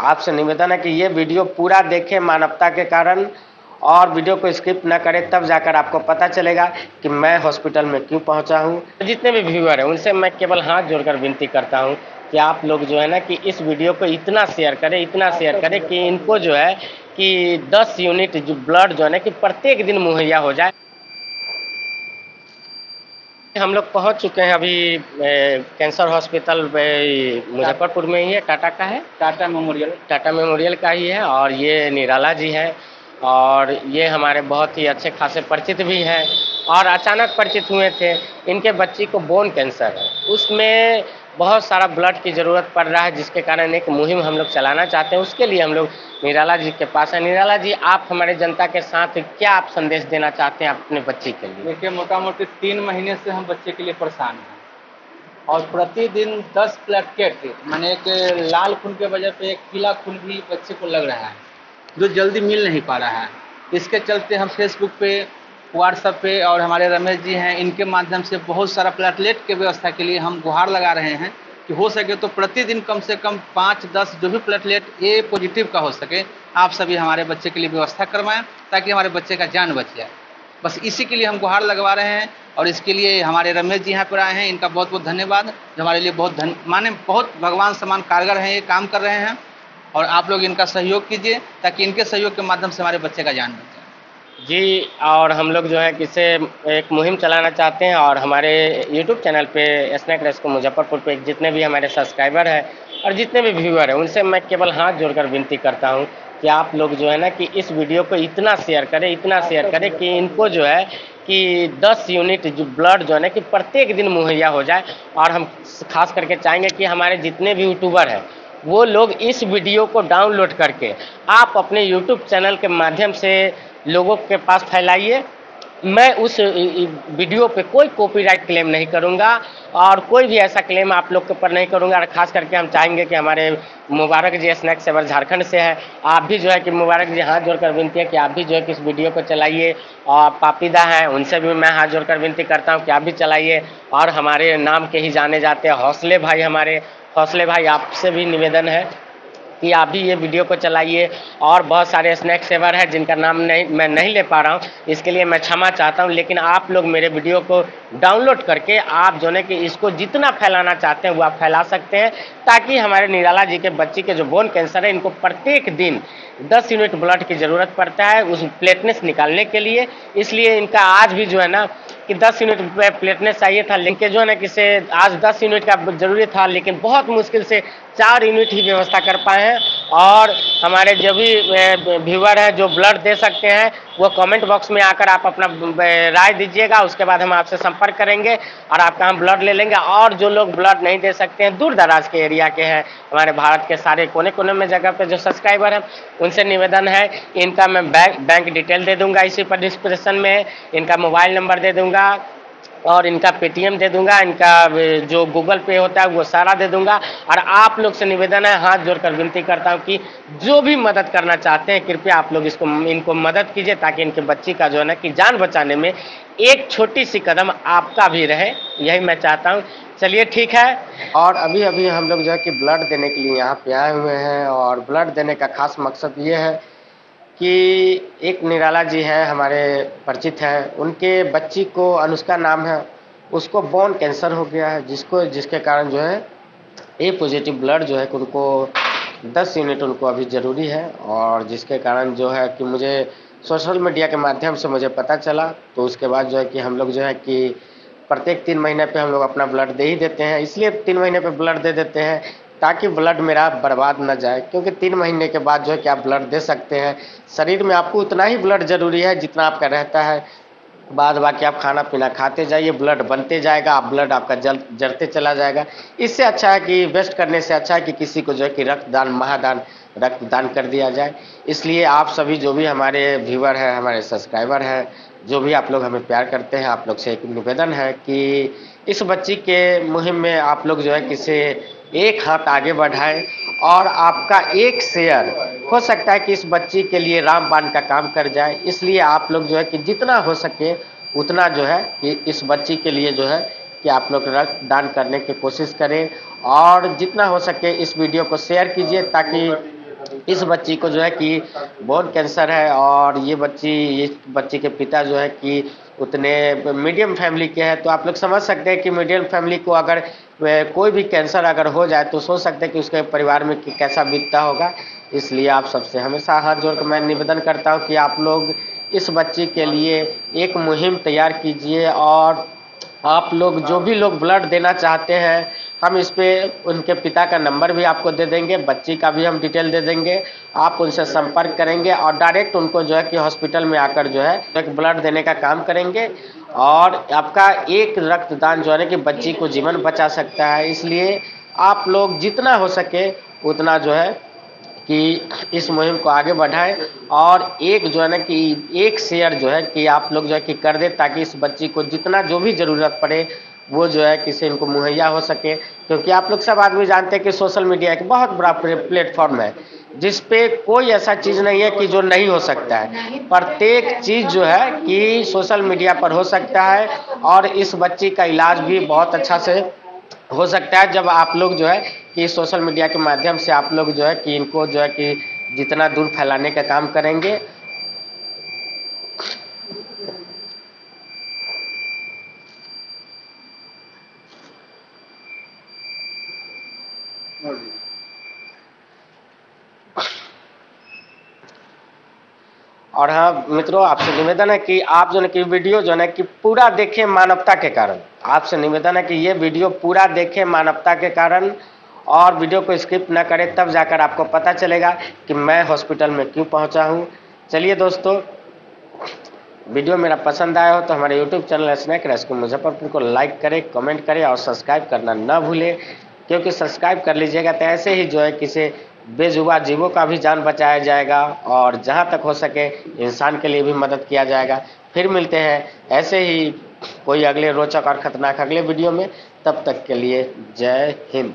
आपसे निवेदन है कि ये वीडियो पूरा देखें मानवता के कारण और वीडियो को स्किप ना करें, तब जाकर आपको पता चलेगा कि मैं हॉस्पिटल में क्यों पहुँचा हूँ। जितने भी व्यूअर हैं, उनसे मैं केवल हाथ जोड़कर विनती करता हूँ कि आप लोग जो है ना कि इस वीडियो को इतना शेयर करें, इतना शेयर करें कि इनको जो है कि 10 यूनिट जो ब्लड जो है ना कि प्रत्येक दिन मुहैया हो जाए। हम लोग पहुँच चुके हैं अभी ए, कैंसर हॉस्पिटल मुजफ्फरपुर में ही है टाटा का है। टाटा मेमोरियल। टाटा मेमोरियल का ही है और ये निराला जी है और ये हमारे बहुत ही अच्छे खासे परिचित भी हैं और अचानक परिचित हुए थे। इनके बच्ची को बोन कैंसर है। उसमें बहुत सारा ब्लड की ज़रूरत पड़ रहा है, जिसके कारण एक मुहिम हम लोग चलाना चाहते हैं। उसके लिए हम लोग निराला जी के पास है। निराला जी, आप हमारे जनता के साथ क्या आप संदेश देना चाहते हैं अपने बच्चे के लिए? देखिए मोटा मोटी तीन महीने से हम बच्चे के लिए परेशान हैं। और प्रतिदिन दस प्लेटकेट मैंने एक लाल खून के वजह पे एक पीला खून भी बच्चे को लग रहा है, जो जल्दी मिल नहीं पा रहा है। इसके चलते हम फेसबुक पे व्हाट्सएप पे और हमारे रमेश जी हैं, इनके माध्यम से बहुत सारा प्लेटलेट के व्यवस्था के लिए हम गुहार लगा रहे हैं कि हो सके तो प्रतिदिन कम से कम पाँच, दस जो भी प्लेटलेट ए पॉजिटिव का हो सके, आप सभी हमारे बच्चे के लिए व्यवस्था करवाएँ ताकि हमारे बच्चे का जान बच जाए। बस इसी के लिए हम गुहार लगवा रहे हैं और इसके लिए हमारे रमेश जी यहाँ पर आए हैं, इनका बहुत बहुत धन्यवाद। जो हमारे लिए बहुत धन, माने बहुत भगवान समान कारगर हैं, ये काम कर रहे हैं और आप लोग इनका सहयोग कीजिए ताकि इनके सहयोग के माध्यम से हमारे बच्चे का जान बचे जी, और हम लोग जो है किसे एक मुहिम चलाना चाहते हैं और हमारे यूट्यूब चैनल पे स्नैक रेस्को मुजफ्फरपुर पे जितने भी हमारे सब्सक्राइबर हैं और जितने भी व्यूअर हैं, उनसे मैं केवल हाथ जोड़कर विनती करता हूँ कि आप लोग जो है ना कि इस वीडियो को इतना शेयर करें, इतना शेयर करें कि इनको जो है कि 10 यूनिट जो ब्लड जो है ना कि प्रत्येक दिन मुहैया हो जाए। और हम खास करके चाहेंगे कि हमारे जितने भी यूट्यूबर हैं, वो लोग इस वीडियो को डाउनलोड करके आप अपने यूट्यूब चैनल के माध्यम से लोगों के पास फैलाइए। मैं उस वीडियो पे कोई कॉपीराइट क्लेम नहीं करूँगा और कोई भी ऐसा क्लेम आप लोग के ऊपर नहीं करूँगा और खास करके हम चाहेंगे कि हमारे मुबारक जी स्नैक सेवर झारखंड से है। आप भी जो है कि मुबारक जी हाथ जोड़कर विनती है कि आप भी जो है कि इस वीडियो को चलाइए और पापीदा हैं, उनसे भी मैं हाथ जोड़कर विनती करता हूँ कि आप भी चलाइए और हमारे नाम के ही जाने जाते हैं। हौसले भाई हमारे, हौसले भाई आपसे भी निवेदन है। कि आप भी ये वीडियो को चलाइए। और बहुत सारे स्नैक सेवर हैं जिनका नाम नहीं, मैं नहीं ले पा रहा हूँ। इसके लिए मैं क्षमा चाहता हूँ, लेकिन आप लोग मेरे वीडियो को डाउनलोड करके आप जो है कि इसको जितना फैलाना चाहते हैं वो आप फैला सकते हैं, ताकि हमारे निराला जी के बच्ची के जो बोन कैंसर है, इनको प्रत्येक दिन 10 यूनिट ब्लड की ज़रूरत पड़ता है उस प्लेटनेस निकालने के लिए। इसलिए इनका आज भी जो है ना कि 10 यूनिट प्लेटनेस चाहिए था, लेकिन जो है ना कि से आज 10 यूनिट का ज़रूरी था, लेकिन बहुत मुश्किल से चार यूनिट ही व्यवस्था कर पाए हैं। और हमारे जो भी व्यूवर हैं, जो ब्लड दे सकते हैं, वो कमेंट बॉक्स में आकर आप अपना राय दीजिएगा। उसके बाद हम आपसे संपर्क करेंगे और आपका हम ब्लड ले लेंगे। और जो लोग ब्लड नहीं दे सकते हैं, दूर दराज के एरिया के हैं, हमारे भारत के सारे कोने कोने में जगह पे जो सब्सक्राइबर हैं, उनसे निवेदन है, इनका मैं बैंक बैंक डिटेल दे दूँगा। इसी पर डिस्क्रिप्शन में इनका मोबाइल नंबर दे दूँगा। और इनका पेटीएम दे दूँगा, इनका जो गूगल पे होता है, वो सारा दे दूँगा। और आप लोग से निवेदन है, हाथ जोड़कर विनती करता हूँ कि जो भी मदद करना चाहते हैं, कृपया आप लोग इसको, इनको मदद कीजिए ताकि इनके बच्ची का जो है ना, कि जान बचाने में एक छोटी सी कदम आपका भी रहे, यही मैं चाहता हूँ। चलिए, ठीक है। और अभी अभी हम लोग जो है कि ब्लड देने के लिए यहाँ पे आए हुए हैं, और ब्लड देने का खास मकसद ये है कि एक निराला जी हैं, हमारे परिचित हैं। उनके बच्ची को, अनुष्का नाम है, उसको बोन कैंसर हो गया है, जिसको, जिसके कारण जो है ए पॉजिटिव ब्लड जो है कि उनको 10 यूनिट उनको अभी ज़रूरी है। और जिसके कारण जो है कि मुझे सोशल मीडिया के माध्यम से मुझे पता चला तो उसके बाद जो है कि हम लोग जो है कि प्रत्येक तीन महीने पे हम लोग अपना ब्लड दे ही देते हैं। इसलिए तीन महीने पे ब्लड दे देते हैं ताकि ब्लड मेरा बर्बाद न जाए, क्योंकि तीन महीने के बाद जो है कि आप ब्लड दे सकते हैं। शरीर में आपको उतना ही ब्लड ज़रूरी है जितना आपका रहता है। बाद बाकी आप खाना पीना खाते जाइए ब्लड बनते जाएगा, आप ब्लड आपका जल जरते चला जाएगा। इससे अच्छा है कि वेस्ट करने से अच्छा है कि किसी को जो है कि रक्तदान, महादान, रक्तदान कर दिया जाए। इसलिए आप सभी जो भी हमारे व्यूवर हैं, हमारे सब्सक्राइबर हैं, जो भी आप लोग हमें प्यार करते हैं, आप लोग से एक निवेदन है कि इस बच्ची के मुहिम में आप लोग जो है किसे एक हाथ आगे बढ़ाएँ और आपका एक शेयर हो सकता है कि इस बच्ची के लिए रामबान का काम कर जाए। इसलिए आप लोग जो है कि जितना हो सके उतना जो है कि इस बच्ची के लिए जो है कि आप लोग रक्तदान करने की कोशिश करें और जितना हो सके इस वीडियो को शेयर कीजिए ताकि इस बच्ची को जो है कि बोन कैंसर है और ये बच्ची इस बच्ची के पिता जो है कि उतने मीडियम फैमिली के हैं तो आप लोग समझ सकते हैं कि मीडियम फैमिली को अगर कोई भी कैंसर अगर हो जाए तो सोच सकते हैं कि उसके परिवार में कैसा बीतता होगा। इसलिए आप सबसे हमेशा हर ज़ोर का मैं निवेदन करता हूँ कि आप लोग इस बच्ची के लिए एक मुहिम तैयार कीजिए और आप लोग जो भी लोग ब्लड देना चाहते हैं हम इस पर उनके पिता का नंबर भी आपको दे देंगे, बच्ची का भी हम डिटेल दे देंगे। आप उनसे संपर्क करेंगे और डायरेक्ट उनको जो है कि हॉस्पिटल में आकर जो है, एक ब्लड देने का काम करेंगे और आपका एक रक्तदान जो है कि बच्ची को जीवन बचा सकता है। इसलिए आप लोग जितना हो सके उतना जो है कि इस मुहिम को आगे बढ़ाएँ और एक जो है ना कि एक शेयर जो है कि आप लोग जो है कि कर दें ताकि इस बच्ची को जितना जो भी ज़रूरत पड़े वो जो है किसी इनको मुहैया हो सके, क्योंकि आप लोग सब आदमी जानते हैं कि सोशल मीडिया एक बहुत बड़ा प्लेटफॉर्म है, जिस पे कोई ऐसा चीज़ नहीं है कि जो नहीं हो सकता है। प्रत्येक चीज़ जो है कि सोशल मीडिया पर हो सकता है, और इस बच्ची का इलाज भी बहुत अच्छा से हो सकता है, जब आप लोग जो है कि सोशल मीडिया के माध्यम से आप लोग जो है कि इनको जो है कि जितना दूर फैलाने का काम करेंगे। और हाँ मित्रों, आपसे निवेदन है कि आप जो है कि वीडियो जो है कि पूरा देखें मानवता के कारण। आपसे निवेदन है कि ये वीडियो पूरा देखें मानवता के कारण और वीडियो को स्किप ना करें, तब जाकर आपको पता चलेगा कि मैं हॉस्पिटल में क्यों पहुँचा हूँ। चलिए दोस्तों, वीडियो मेरा पसंद आया हो तो हमारे YouTube channel snake rescue Muzaffarpur को लाइक करें कमेंट करें और सब्सक्राइब करना ना भूलें, क्योंकि सब्सक्राइब कर लीजिएगा तो ऐसे ही जो है किसी बेजुबा जीवों का भी जान बचाया जाएगा और जहाँ तक हो सके इंसान के लिए भी मदद किया जाएगा। फिर मिलते हैं। ऐसे ही कोई अगले रोचक और ख़तरनाक अगले वीडियो में। तब तक के लिए जय हिंद।